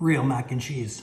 real mac and cheese.